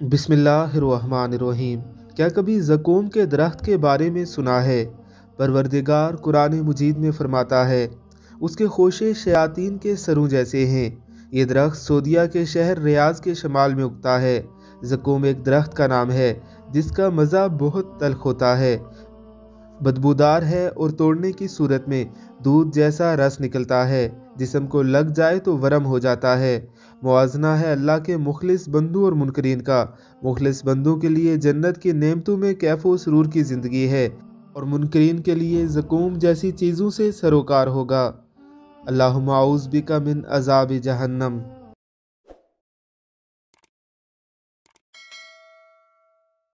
बिसमीम क्या कभी जकूम के दरख्त के बारे में सुना है? परवरदिगार कुरान मजीद में फरमाता है, उसके खोशे शयातीन के सरों जैसे हैं। ये दरख्त सऊदिया के शहर रियाज के शमाल में उगता है। जकूम एक दरख्त का नाम है, जिसका मज़ा बहुत तलख होता है। बदबूदार है और तोड़ने की सूरत में दूध जैसा रस निकलता है। जिसम को लग जाए तो वरम हो जाता है। मुआजना है अल्लाह के मुखलिस बंदू और मुनकरीन का। मुखलिस बंदू के लिए जन्नत की नेमतों में कैफो सरूर की ज़िंदगी है और मुनकरीन के लिए जकूम जैसी चीज़ों से सरोकार होगा। अल्लाह माउज़ बिका मिन अजाब जहन्नम।